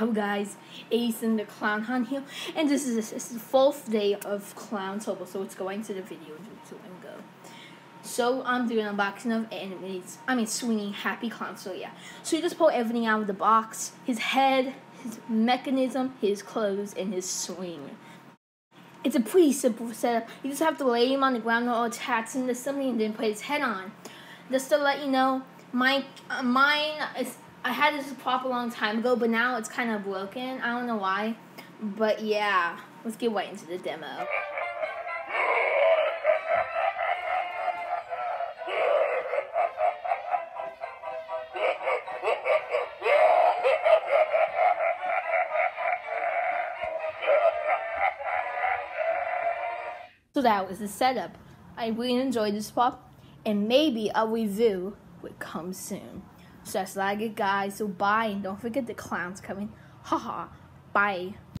Hello guys, Ascend the Clown Hunt here, and this is, this is the fourth day of Clowntober, so let's go into the video and go. So I'm doing unboxing of animes, I mean swinging Happy Clown, so yeah. So you just pull everything out of the box, his head, his mechanism, his clothes, and his swing. It's a pretty simple setup. You just have to lay him on the ground or attach him to something and then put his head on. Just to let you know, my, uh, mine is I had this prop a long time ago, but now it's kind of broken. I don't know why. But yeah, let's get right into the demo. So that was the setup. I really enjoyed this prop, and maybe a review would come soon. That's like it, guys. So bye, and don't forget the clowns coming. Haha. Bye.